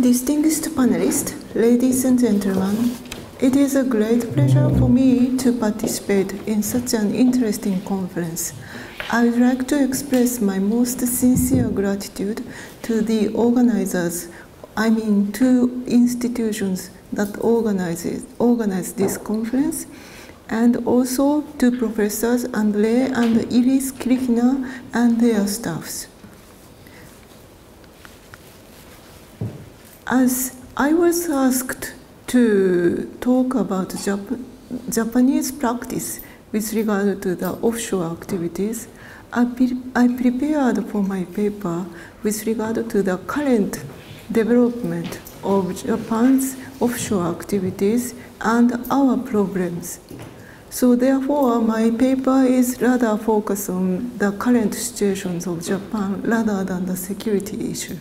Distinguished panelists, ladies and gentlemen, it is a great pleasure for me to participate in such an interesting conference. I would like to express my most sincere gratitude to the organizers, I mean two institutions that organize, organize this conference, and also to Professors Andree and Iris Kirchner and their staffs. As I was asked to talk about Jap- Japanese practice with regard to the offshore activities, I, pre- I prepared for my paper with regard to the current development of Japan's offshore activities and our problems. So therefore, my paper is rather focused on the current situations of Japan rather than the security issue.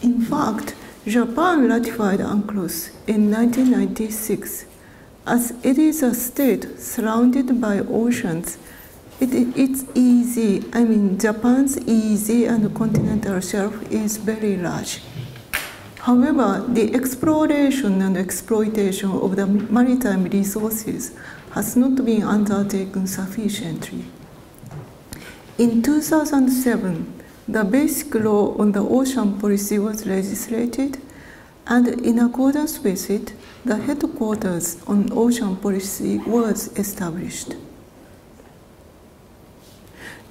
In fact, Japan ratified UNCLOS in 1996. As it is a state surrounded by oceans, it, it's easy, I mean, Japan's EEZ and the continental shelf is very large. However, the exploration and exploitation of the maritime resources has not been undertaken sufficiently. In 2007, the basic law on the ocean policy was legislated, and in accordance with it, the headquarters on ocean policy was established.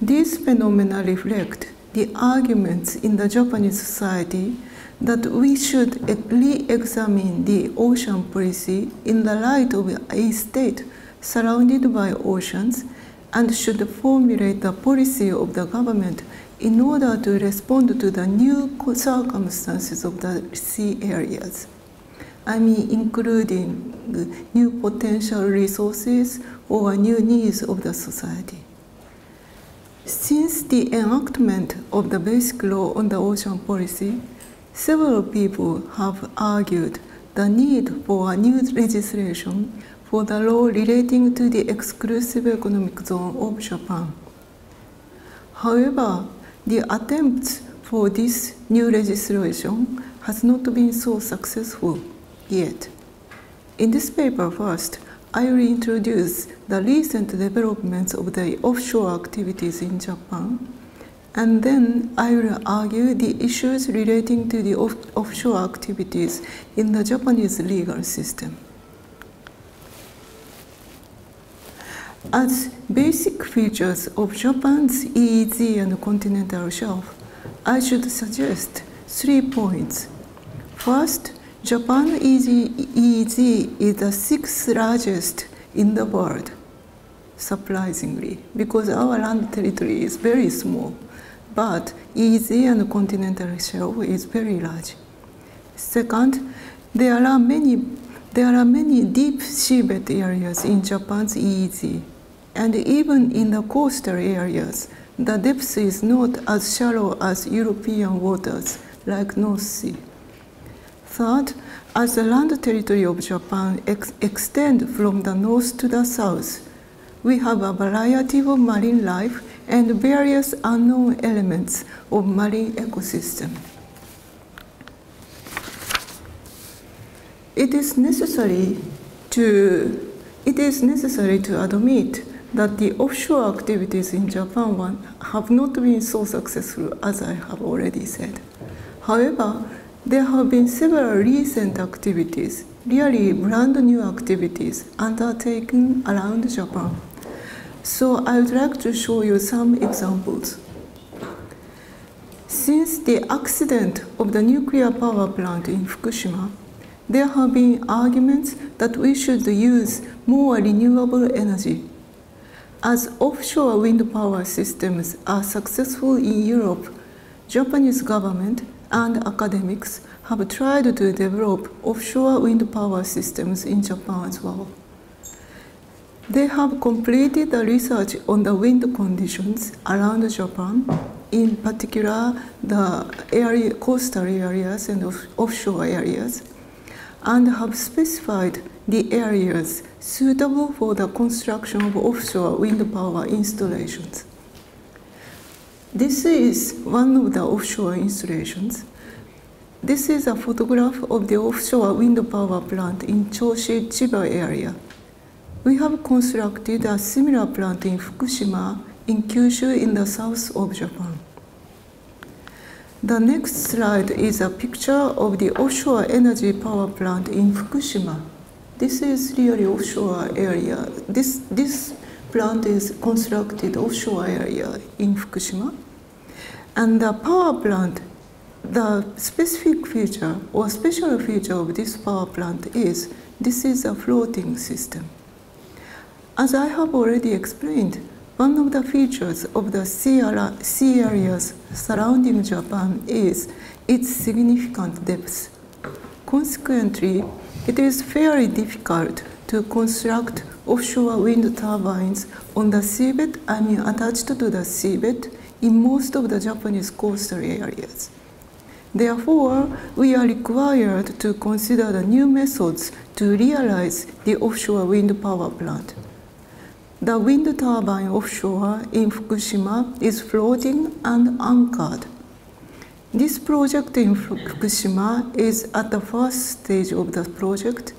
These phenomena reflect the arguments in the Japanese society that we should re examine the ocean policy in the light of a state surrounded by oceans and should formulate the policy of the government in order to respond to the new circumstances of the sea areas. I mean, including new potential resources or new needs of the society. Since the enactment of the basic law on the ocean policy, several people have argued the need for a new legislation for the law relating to the exclusive economic zone of Japan. However, the attempts for this new legislation has not been so successful yet. In this paper first, I will introduce the recent developments of the offshore activities in Japan, and then I will argue the issues relating to the off offshore activities in the Japanese legal system. As basic features of Japan's EEZ and continental shelf, I should suggest three points. First, Japan EEZ is the sixth largest in the world, surprisingly, because our land territory is very small, but EEZ and continental shelf is very large. Second, there are many there are many deep seabed areas in Japan's EEZ, and even in the coastal areas, the depth is not as shallow as European waters like North Sea. Third, as the land territory of Japan ex extends from the north to the south, we have a variety of marine life and various unknown elements of marine ecosystem. It is necessary to it is necessary to admit that the offshore activities in Japan have not been so successful as I have already said. However, there have been several recent activities, really brand new activities, undertaken around Japan. So I would like to show you some examples. Since the accident of the nuclear power plant in Fukushima, there have been arguments that we should use more renewable energy. As offshore wind power systems are successful in Europe, Japanese government and academics have tried to develop offshore wind power systems in Japan as well. They have completed the research on the wind conditions around Japan, in particular the area, coastal areas and offshore areas and have specified the areas suitable for the construction of offshore wind power installations. This is one of the offshore installations. this is a photograph of the offshore wind power plant in Choshi, Chiba area. We have constructed a similar plant in Fukushima in Kyushu in the south of Japan. The next slide is a picture of the offshore energy power plant in Fukushima. This is really offshore area. This, this plant is constructed offshore area in Fukushima. And the power plant, the specific feature or special feature of this power plant is this is a floating system. As I have already explained, one of the features of the sea, areas surrounding Japan is its significant depth. Consequently, it is very difficult to construct offshore wind turbines on the seabed, I mean attached to the seabed, in most of the Japanese coastal areas. Therefore, we are required to consider the new methods to realize the offshore wind power plant. The wind turbine offshore in Fukushima is floating and anchored. This project in Fukushima is at the first stage of the project,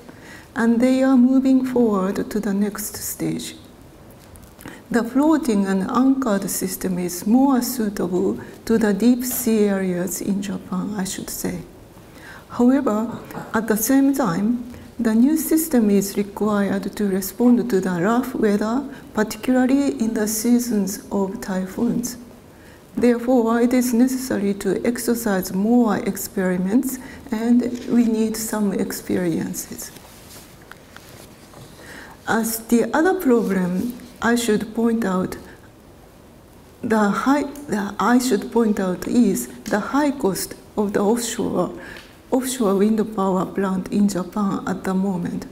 and they are moving forward to the next stage. The floating and anchored system is more suitable to the deep sea areas in Japan, I should say. However, at the same time, the new system is required to respond to the rough weather, particularly in the seasons of typhoons. Therefore, it is necessary to exercise more experiments and we need some experiences. As the other problem, I should point out the high, I should point out is the high cost of the offshore offshore wind power plant in Japan at the moment.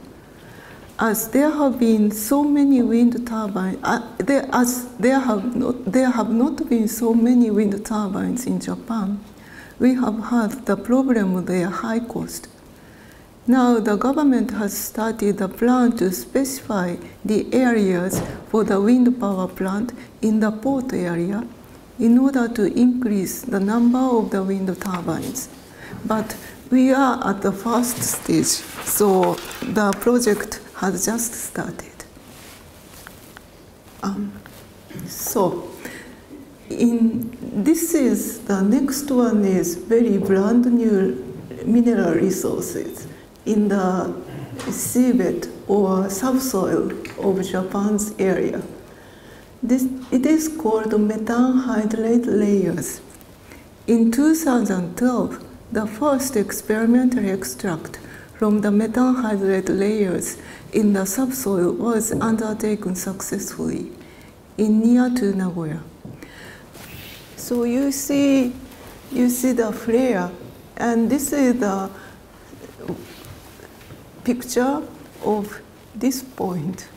As there have been so many wind turbines, uh, there, as there have, not, there have not been so many wind turbines in Japan, we have had the problem of their high cost. Now the government has started a plan to specify the areas for the wind power plant in the port area in order to increase the number of the wind turbines. But we are at the first stage, so the project has just started. Um, so, in this is the next one is very brand new mineral resources in the seabed or subsoil of Japan's area. This, it is called methane hydrate layers. In 2012, the first experimental extract from the methane hydrate layers in the subsoil was undertaken successfully in near to Nagoya. So you see, you see the flare, and this is the picture of this point.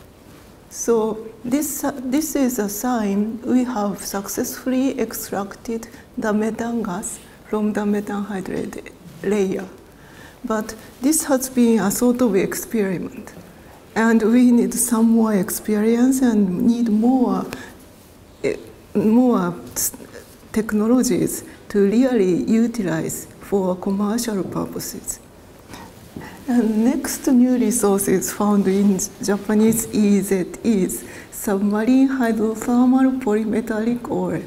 So this, this is a sign we have successfully extracted the methane gas from the methane hydrate layer. But this has been a sort of experiment. And we need some more experience and need more, eh, more technologies to really utilize for commercial purposes. And next new resources found in Japanese EEZ is submarine hydrothermal polymetallic ore.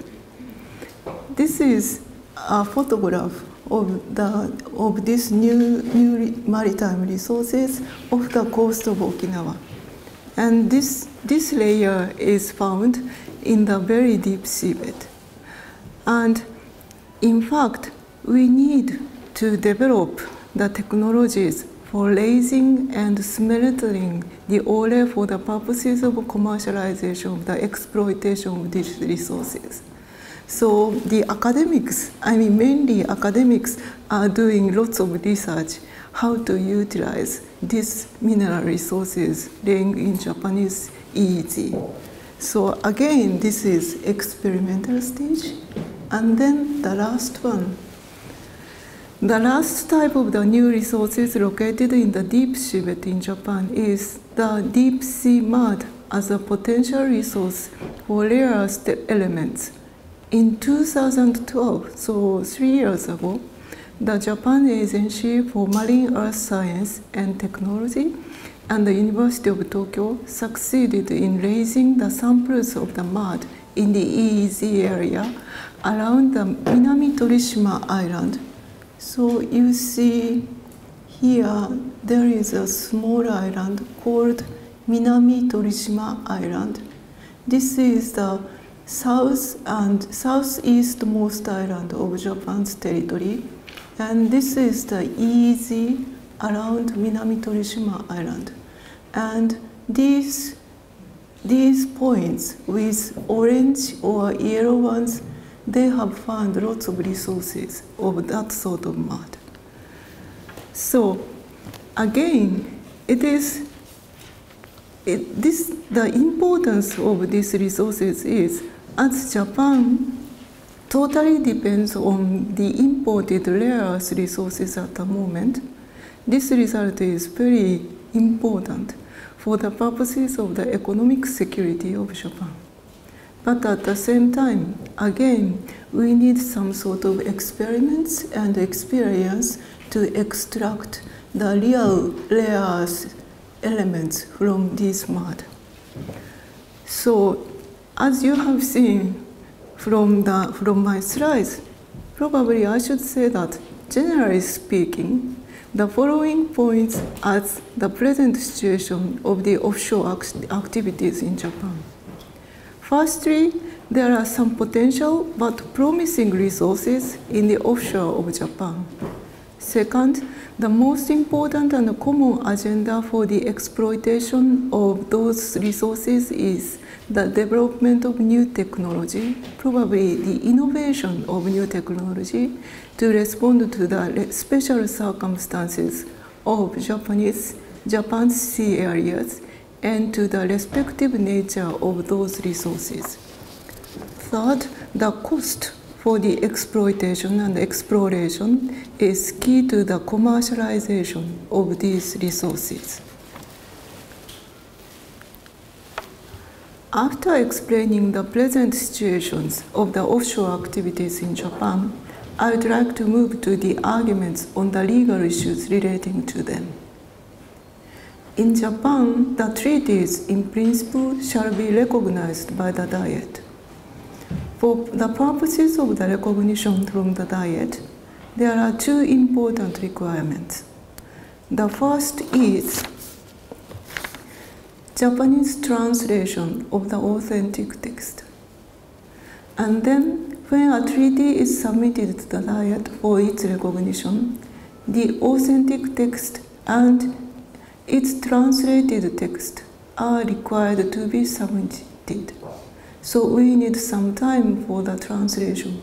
This is a photograph of, the, of these new, new maritime resources off the coast of Okinawa. And this, this layer is found in the very deep seabed. And in fact, we need to develop the technologies for raising and smelting the ore for the purposes of commercialization of the exploitation of these resources. So the academics, I mean mainly academics are doing lots of research how to utilize these mineral resources laying in Japanese EEZ. So again, this is experimental stage. And then the last one. The last type of the new resources located in the deep seabed in Japan is the deep sea mud as a potential resource for rare earth elements in 2012, so three years ago, the Japan Agency for Marine Earth Science and Technology and the University of Tokyo succeeded in raising the samples of the mud in the EEZ area around the Minami Torishima Island. So you see here there is a small island called Minami Torishima Island. This is the south and southeastmost island of Japan's territory, and this is the EEZ around Minami Torishima Island. And these, these points with orange or yellow ones, they have found lots of resources of that sort of mud. So again, it is it, this, the importance of these resources is as Japan totally depends on the imported rare earth resources at the moment, this result is very important for the purposes of the economic security of Japan. But at the same time, again, we need some sort of experiments and experience to extract the real rare earth elements from this mud. So, as you have seen from, the, from my slides, probably I should say that generally speaking, the following points as the present situation of the offshore act activities in Japan. Firstly, there are some potential but promising resources in the offshore of Japan. Second, the most important and common agenda for the exploitation of those resources is the development of new technology, probably the innovation of new technology to respond to the special circumstances of Japanese, Japan's sea areas and to the respective nature of those resources. Third, the cost for the exploitation and exploration is key to the commercialization of these resources. After explaining the present situations of the offshore activities in Japan, I would like to move to the arguments on the legal issues relating to them. In Japan, the treaties in principle shall be recognized by the Diet. For the purposes of the recognition from the Diet, there are two important requirements. The first is Japanese translation of the authentic text. And then, when a treaty is submitted to the Diet for its recognition, the authentic text and its translated text are required to be submitted. So we need some time for the translation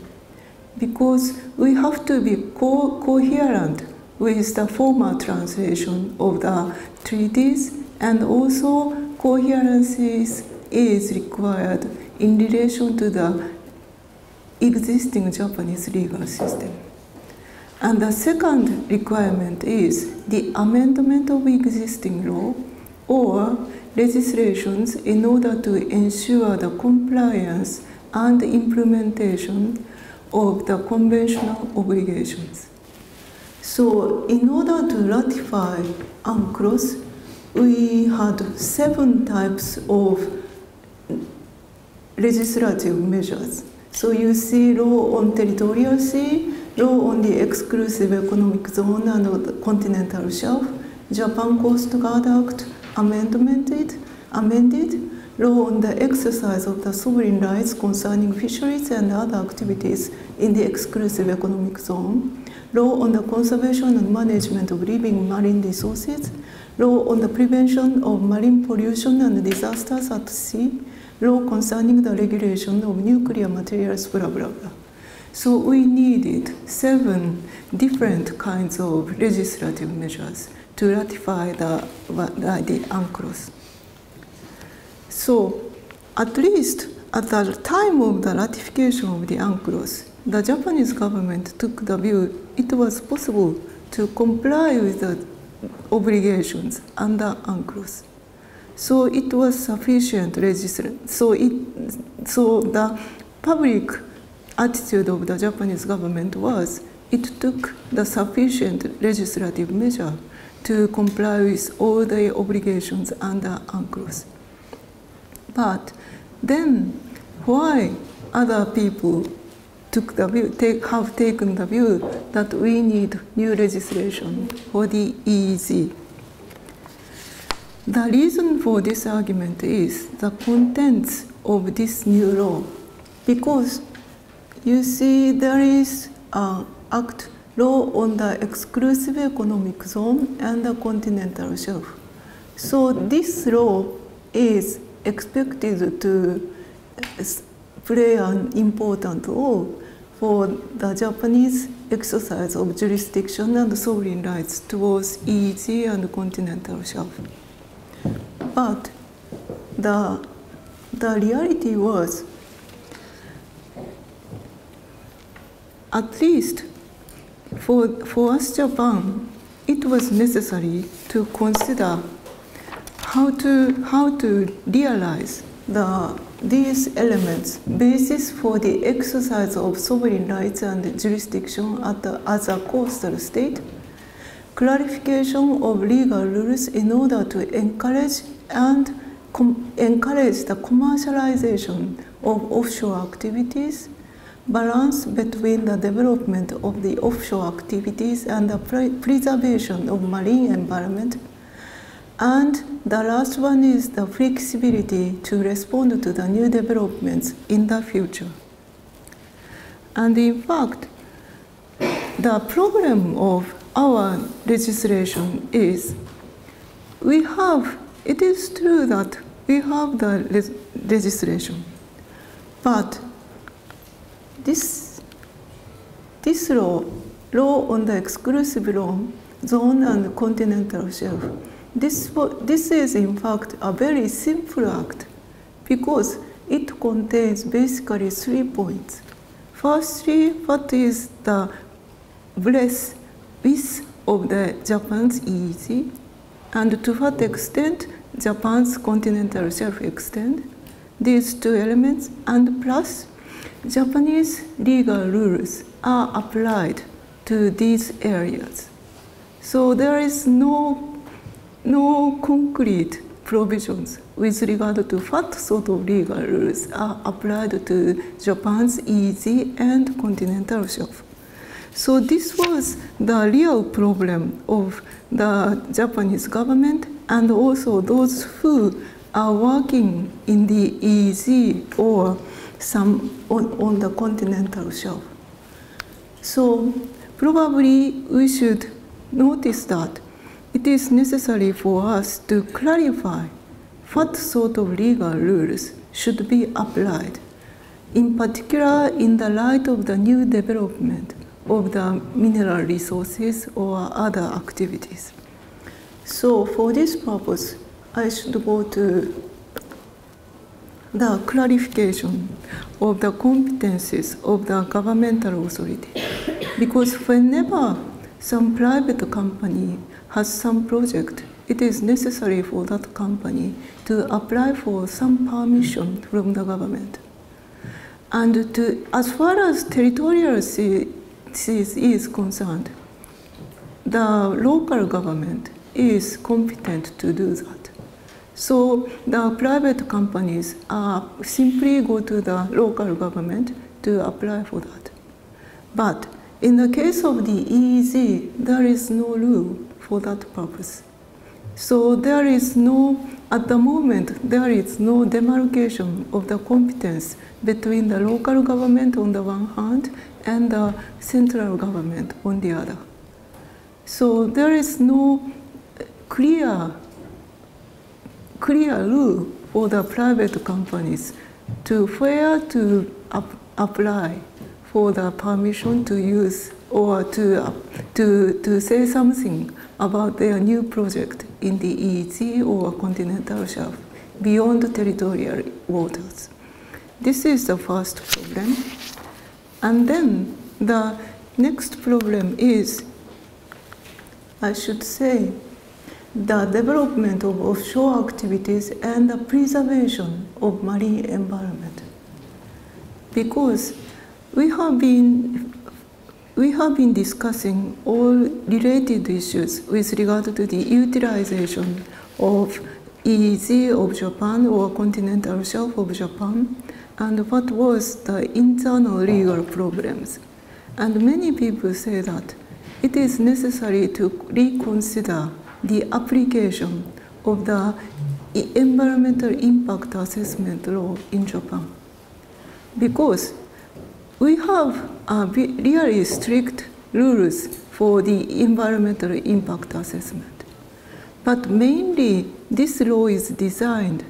because we have to be co coherent with the former translation of the treaties and also coherence is, is required in relation to the existing Japanese legal system. And the second requirement is the amendment of existing law or legislations in order to ensure the compliance and implementation of the conventional obligations. So, in order to ratify UNCLOS, we had seven types of legislative measures. So, you see law on territorial sea, law on the exclusive economic zone and the continental shelf, Japan Coast Guard Act, amended, amended law on the exercise of the sovereign rights concerning fisheries and other activities in the exclusive economic zone, law on the conservation and management of living marine resources, law on the prevention of marine pollution and disasters at sea, law concerning the regulation of nuclear materials, blah, blah, blah. So we needed seven different kinds of legislative measures to ratify the, the UNCLOS. So, at least at the time of the ratification of the UNCLOS, the Japanese government took the view it was possible to comply with the obligations under UNCLOS. So it was sufficient legislation. So, it, so the public attitude of the Japanese government was it took the sufficient legislative measure to comply with all the obligations under UNCLOS. But then, why other people took the view, take, have taken the view that we need new legislation for the EEZ? The reason for this argument is the contents of this new law, because you see there is an act law on the exclusive economic zone and the continental shelf. So this law is expected to uh, play an important role for the Japanese exercise of jurisdiction and sovereign rights towards EEZ and continental shelf. But the, the reality was, at least for, for us Japan, it was necessary to consider how to, how to realize the, these elements, basis for the exercise of sovereign rights and jurisdiction at the, as a coastal state, clarification of legal rules in order to encourage and encourage the commercialization of offshore activities, balance between the development of the offshore activities and the pre preservation of marine environment. And the last one is the flexibility to respond to the new developments in the future. And in fact, the problem of our legislation is we have, it is true that we have the legislation, but this, this law, law on the exclusive law, zone and continental shelf, this, this is in fact a very simple act because it contains basically three points. Firstly, what is the breadth width of the Japan's EEZ and to what extent Japan's continental shelf extend. These two elements and plus Japanese legal rules are applied to these areas. So there is no, no concrete provisions with regard to what sort of legal rules are applied to Japan's EEZ and continental shelf. So this was the real problem of the Japanese government and also those who are working in the EEZ or some on, on the continental shelf. So probably we should notice that it is necessary for us to clarify what sort of legal rules should be applied, in particular in the light of the new development of the mineral resources or other activities. So for this purpose, I should go to the clarification of the competencies of the governmental authority. Because whenever some private company has some project, it is necessary for that company to apply for some permission from the government. And to, as far as territorial is concerned, the local government is competent to do that. So the private companies uh, simply go to the local government to apply for that. But in the case of the EEZ, there is no rule for that purpose. So there is no, at the moment, there is no demarcation of the competence between the local government on the one hand and the central government on the other. So there is no clear, clear rule for the private companies to where to apply for the permission to use or to, to, to say something about their new project in the EEZ or continental shelf beyond territorial waters. This is the first problem. And then the next problem is, I should say, the development of offshore activities and the preservation of marine environment. Because we have been, we have been discussing all related issues with regard to the utilization of EEZ of Japan or continental shelf of Japan and what was the internal legal problems. And many people say that it is necessary to reconsider the application of the environmental impact assessment law in Japan. Because we have uh, really strict rules for the environmental impact assessment. But mainly, this law is designed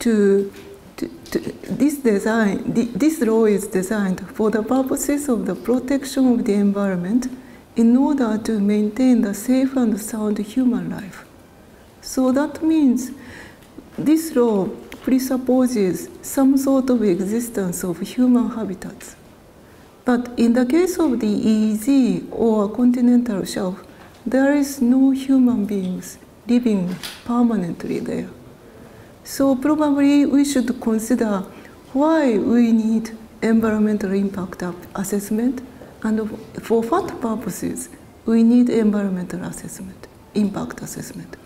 to, to, to, this design. This law is designed for the purposes of the protection of the environment, in order to maintain the safe and sound human life. So that means this law presupposes some sort of existence of human habitats. But in the case of the EEZ or continental shelf, there is no human beings living permanently there. So probably we should consider why we need environmental impact assessment and for what purposes we need environmental assessment, impact assessment.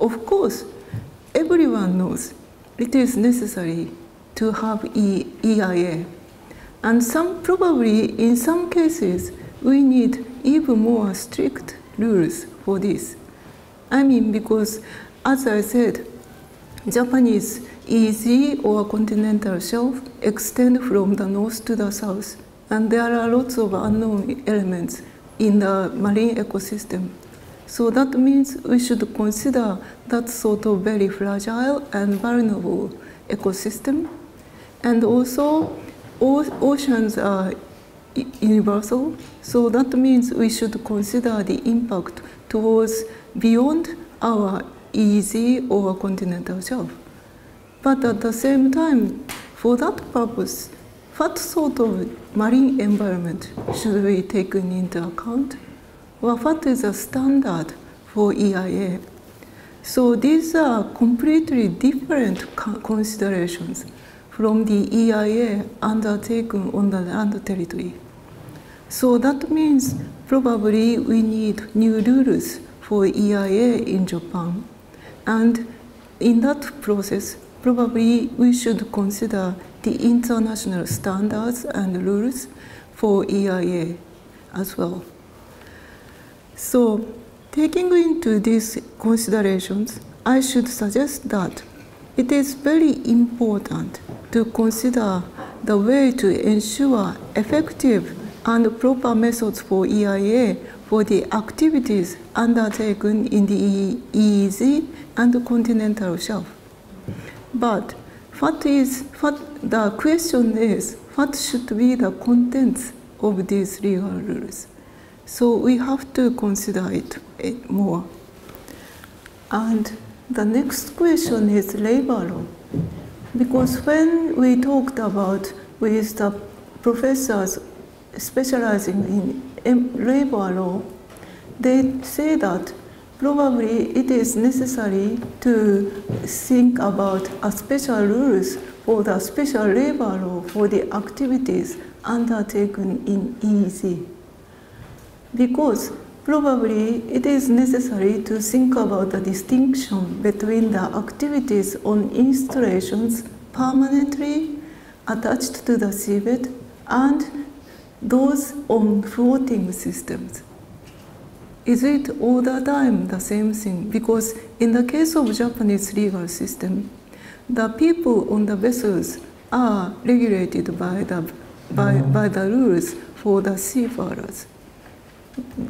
Of course, everyone knows it is necessary to have e EIA and some probably in some cases we need even more strict rules for this. I mean because as I said, Japanese EEZ or continental shelf extend from the north to the south and there are lots of unknown elements in the marine ecosystem. So that means we should consider that sort of very fragile and vulnerable ecosystem. And also oceans are universal, so that means we should consider the impact towards beyond our EEZ or continental shelf. But at the same time, for that purpose, what sort of marine environment should be taken into account? What is the standard for EIA? So these are completely different considerations from the EIA undertaken on the land territory. So that means probably we need new rules for EIA in Japan. And in that process, probably we should consider the international standards and rules for EIA as well. So, taking into these considerations, I should suggest that it is very important to consider the way to ensure effective and proper methods for EIA for the activities undertaken in the EEZ and the continental shelf. But what is what the question is what should be the contents of these legal rules? So we have to consider it more. And the next question is labor law. Because when we talked about with the professors specializing in labor law, they say that probably it is necessary to think about a special rules for the special labor law for the activities undertaken in EEZ. Because probably it is necessary to think about the distinction between the activities on installations permanently attached to the seabed and those on floating systems. Is it all the time the same thing? Because in the case of Japanese legal system, the people on the vessels are regulated by the, by, mm-hmm. by the rules for the seafarers.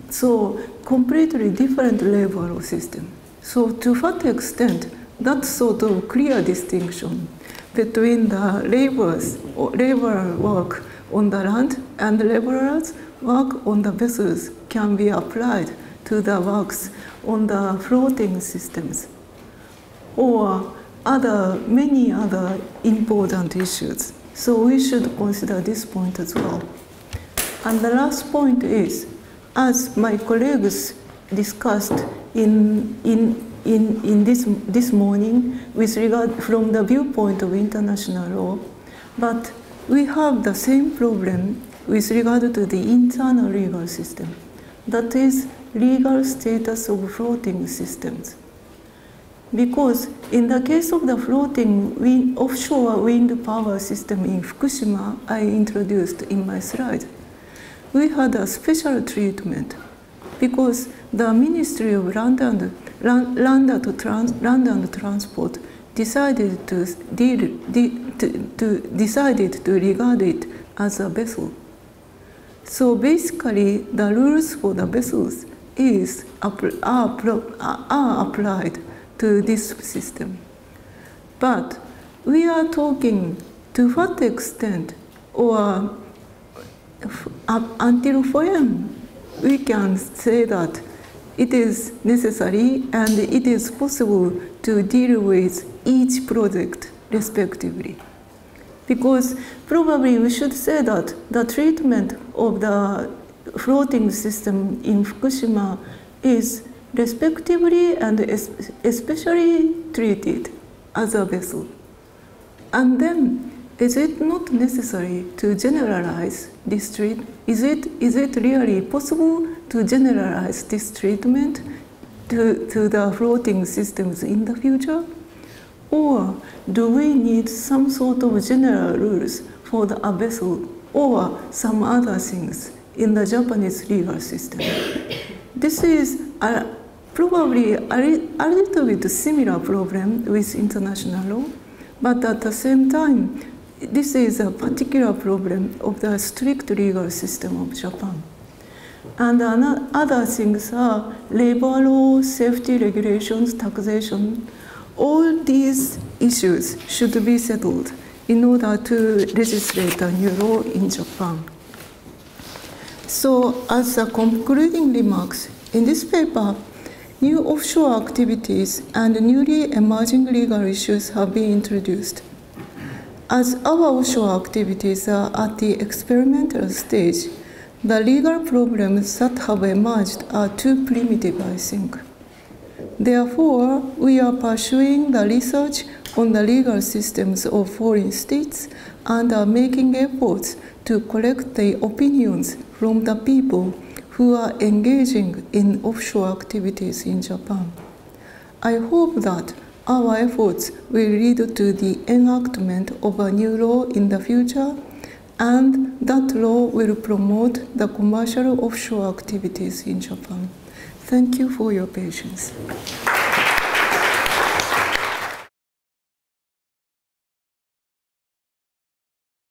So completely different level of system. So to what extent that sort of clear distinction between the laborers or labor work on the land and laborers work on the vessels can be applied to the works on the floating systems or other many other important issues. So we should consider this point as well. And the last point is as my colleagues discussed in, in, in, in this, this morning with regard from the viewpoint of international law, but we have the same problem with regard to the internal legal system, that is, legal status of floating systems. Because in the case of the floating wind, offshore wind power system in Fukushima, I introduced in my slide, we had a special treatment because the Ministry of Land and, Land, Land and, Trans, Land and Transport decided to, deal, to, to, decided to regard it as a vessel. So basically, the rules for the vessels is are, are applied to this system. But we are talking to what extent or until when we can say that it is necessary and it is possible to deal with each project respectively. Because probably we should say that the treatment of the floating system in Fukushima is respectively and especially treated as a vessel. And then, is it not necessary to generalize this treatment? Is it, is it really possible to generalize this treatment to, to the floating systems in the future? Or do we need some sort of general rules for the a vessel or some other things in the Japanese legal system? This is a, probably a, a little bit similar problem with international law, but at the same time, this is a particular problem of the strict legal system of Japan. And other things are labor law, safety regulations, taxation. All these issues should be settled in order to legislate a new law in Japan. So, as a concluding remarks, in this paper, new offshore activities and newly emerging legal issues have been introduced. As our offshore activities are at the experimental stage, the legal problems that have emerged are too primitive, I think. Therefore, we are pursuing the research on the legal systems of foreign states and are making efforts to collect the opinions from the people who are engaging in offshore activities in Japan. I hope that our efforts will lead to the enactment of a new law in the future and that law will promote the commercial offshore activities in Japan. Thank you for your patience.